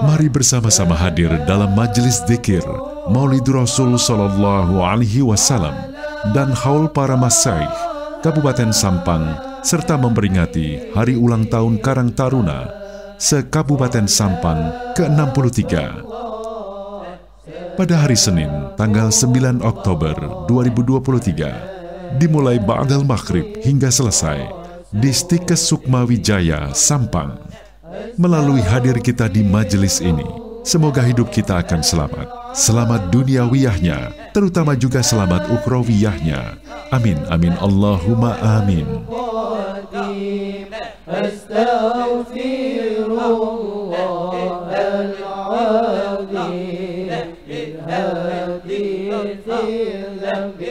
Mari bersama-sama hadir dalam majelis zikir Maulid Rasul Sallallahu Alaihi Wasallam dan haul para masaih Kabupaten Sampang serta memperingati hari ulang tahun Karang Taruna se-Kabupaten Sampang ke-63. Pada hari Senin, tanggal 9 Oktober 2023, dimulai Ba'dal Maghrib hingga selesai di Stikes Sukmawijaya, Sampang Melalui hadir kita di majelis ini, semoga hidup kita akan selamat. Selamat duniawiyahnya, terutama juga selamat ukrawiyahnya. Amin, amin, Allahumma amin. الهادي في الذنب